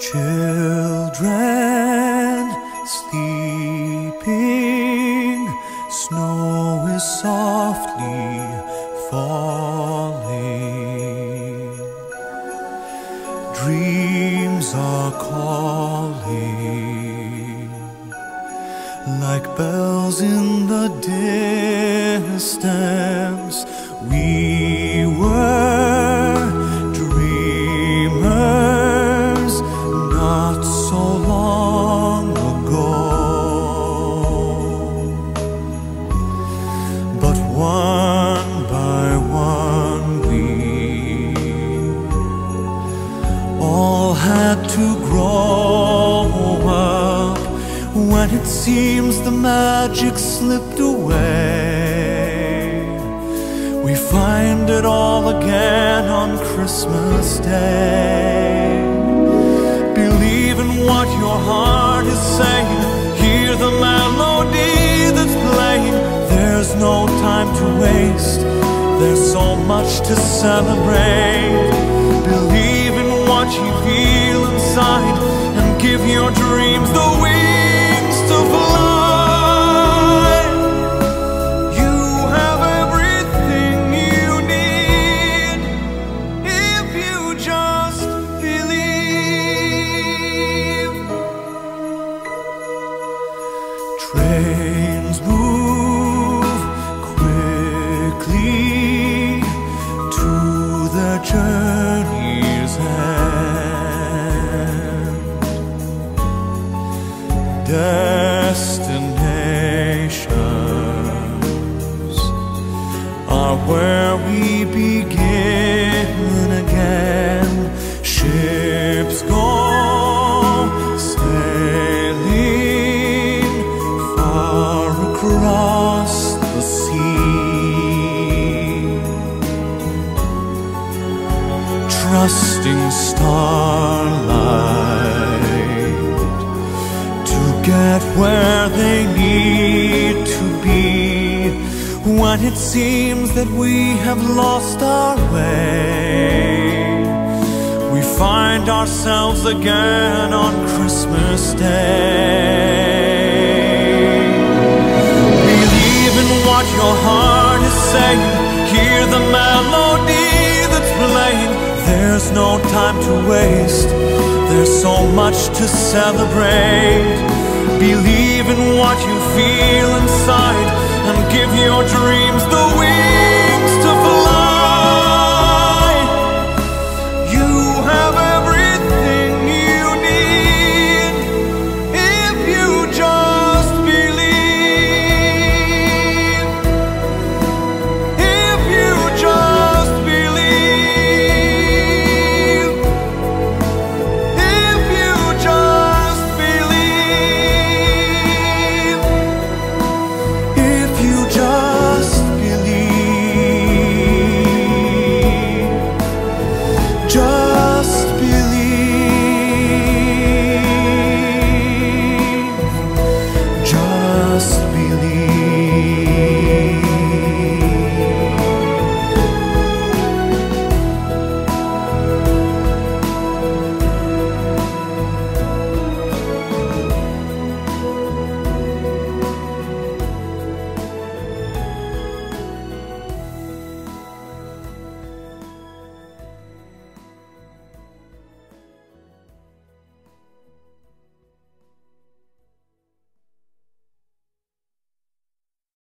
Children sleeping, snow is softly falling. Dreams are calling like bells in the distance. We were. All had to grow up when it seems the magic slipped away. We find it all again on Christmas Day. Believe in what your heart is saying. Hear the melody that's playing. There's no time to waste. There's so much to celebrate. Believe in what you feel inside and give your dreams the wings to fly. You have everything you need if you just believe. Trains move quickly to the journey's where we begin again. Ships go sailing far across the sea, trusting starlight to get where When it seems that we have lost our way, we find ourselves again on Christmas Day. Believe in what your heart is saying. Hear the melody that's playing. There's no time to waste. There's so much to celebrate. Believe in what you feel inside give your dreams the wings. must be